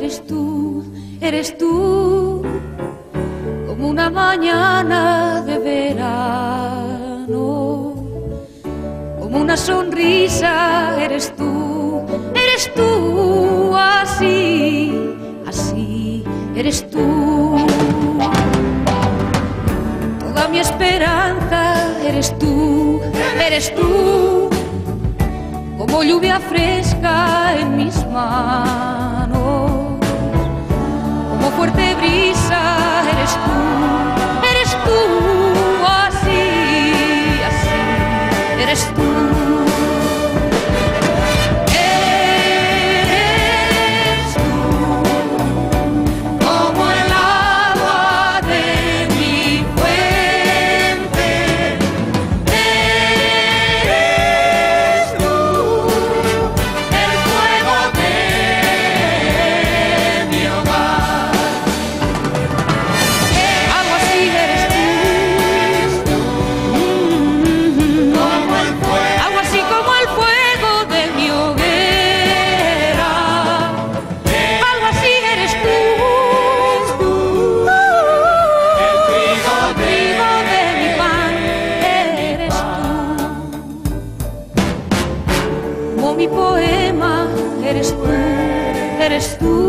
eres tú, eres tú, como una mañana de verano, como una sonrisa eres tú, eres tú. Así, así, eres tú. Toda mi esperanza eres tú, eres tú, como lluvia fresca en mis manos. fresh.